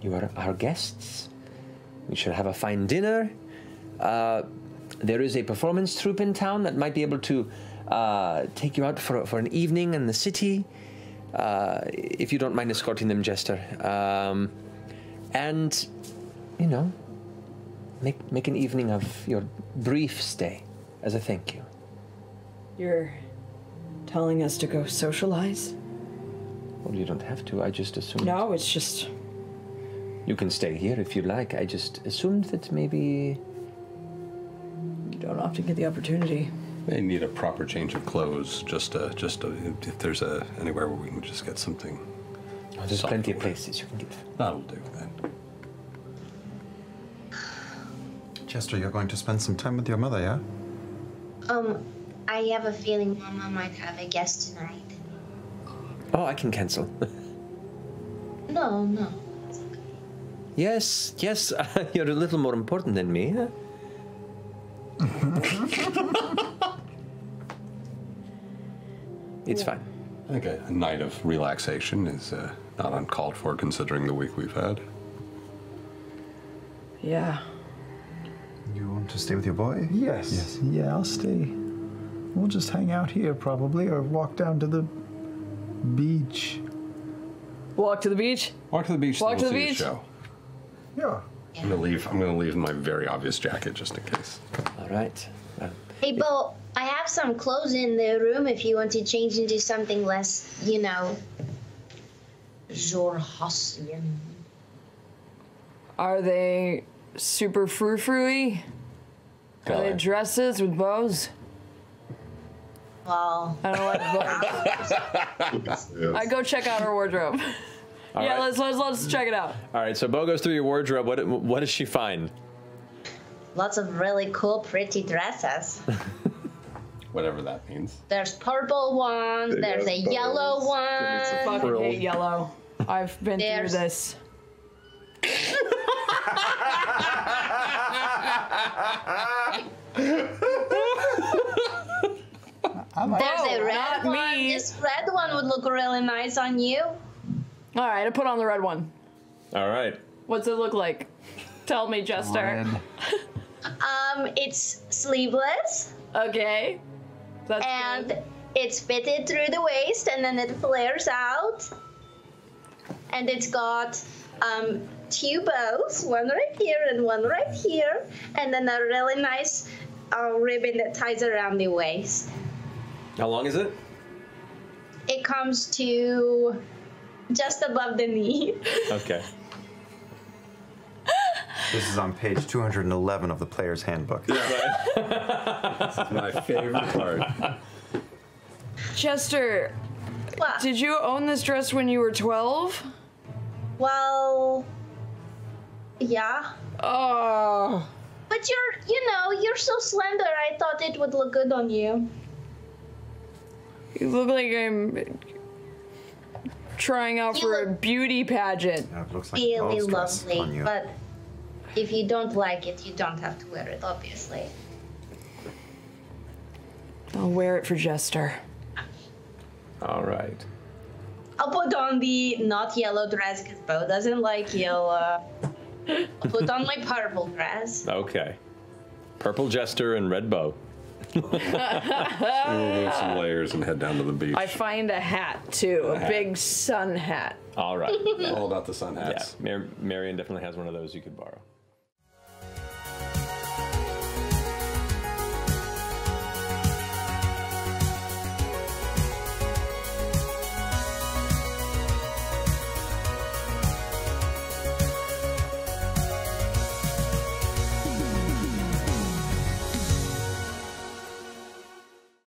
you are our guests. We shall have a fine dinner. Uh, there is a performance troupe in town that might be able to uh, take you out for, for an evening in the city, uh, if you don't mind escorting them, Jester. Um, and, you know, make, make an evening of your brief stay as a thank you. You're telling us to go socialize? Well, you don't have to. I just assumed. No, it's just. You can stay here if you like. I just assumed that maybe. You don't often get the opportunity. May need a proper change of clothes. Just, uh, just uh, if there's a anywhere where we can just get something. Oh, there's plenty of places you can get. That'll do then. Jester, you're going to spend some time with your mother, yeah? Um, I have a feeling Mama might have a guest tonight. Oh, I can cancel. No, no. Yes, yes, you're a little more important than me. Huh? it's fine. I think a, a night of relaxation is uh, not uncalled for considering the week we've had. Yeah. You want to stay with your boy? Yes. Yes. Yeah, I'll stay. We'll just hang out here probably, or walk down to the beach. Walk to the beach? Walk to the beach. Walk to the beach? show. Yeah. I'm gonna leave. I'm gonna leave my very obvious jacket just in case. All right. Hey, Beau, I have some clothes in the room if you want to change into something less, you know, Xhorhasian. Are they super frou frou Are they dresses with bows? Well, I don't like bows. I go check out her wardrobe. All yeah, right. let's, let's let's check it out. All right, so Beau goes through your wardrobe. What, what does she find? lots of really cool, pretty dresses. Whatever that means. There's purple ones, They there's got a yellow bows. one. Fucking hate yellow. I've been There's- through this. There's a Oh, red not one. me. This red one would look really nice on you. All right, I put on the red one. All right. What's it look like? Tell me, Jester. Um, it's sleeveless. Okay. That's and it's fitted through the waist and then it flares out. And it's got um, two bows, one right here and one right here, and then a really nice uh, ribbon that ties around the waist. How long is it? It comes to just above the knee. Okay. This is on page 211 of the player's handbook. this is my favorite part. Jester, did you own this dress when you were 12? Well, yeah. Oh. But you're, you know, you're so slender. I thought it would look good on you. You look like I'm trying out for a beauty pageant. it looks like really lovely. But if you don't like it, you don't have to wear it, obviously. I'll wear it for Jester. All right. I'll put on the not yellow dress because Beau doesn't like yellow. I'll put on my purple dress. Okay. Purple jester and red bow. We'll some layers and head down to the beach. I find a hat too, A a hat. big sun hat. All right. All about the sun hats. Yeah, Mar- Marion definitely has one of those you could borrow.